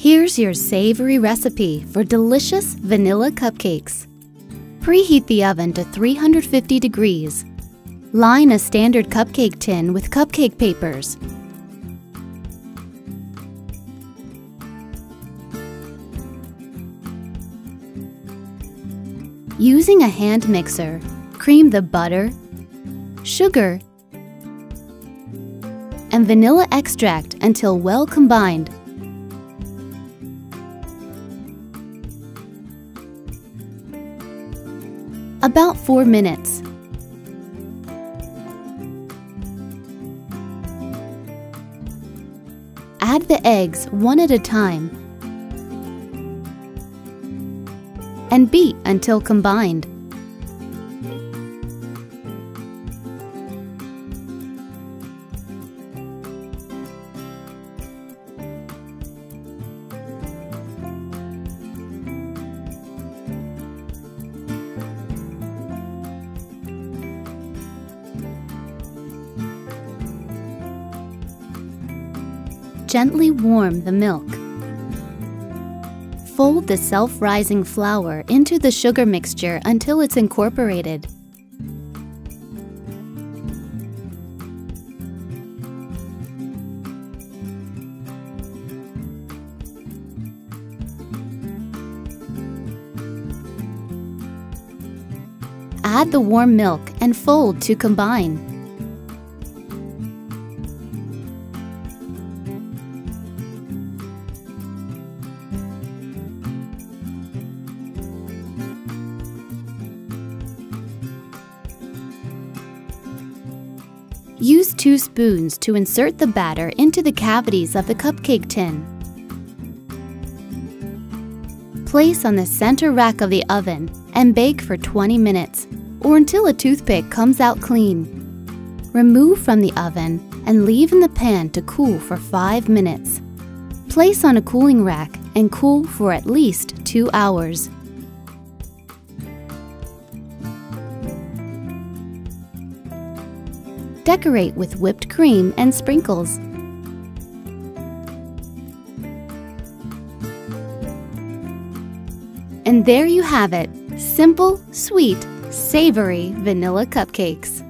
Here's your savory recipe for delicious vanilla cupcakes. Preheat the oven to 350 degrees. Line a standard cupcake tin with cupcake papers. Using a hand mixer, cream the butter, sugar, and vanilla extract until well combined. About 4 minutes. Add the eggs one at a time and beat until combined. Gently warm the milk. Fold the self-rising flour into the sugar mixture until it's incorporated. Add the warm milk and fold to combine. Use two spoons to insert the batter into the cavities of the cupcake tin. Place on the center rack of the oven and bake for 20 minutes or until a toothpick comes out clean. Remove from the oven and leave in the pan to cool for 5 minutes. Place on a cooling rack and cool for at least 2 hours. Decorate with whipped cream and sprinkles. And there you have it simple, sweet, savory vanilla cupcakes.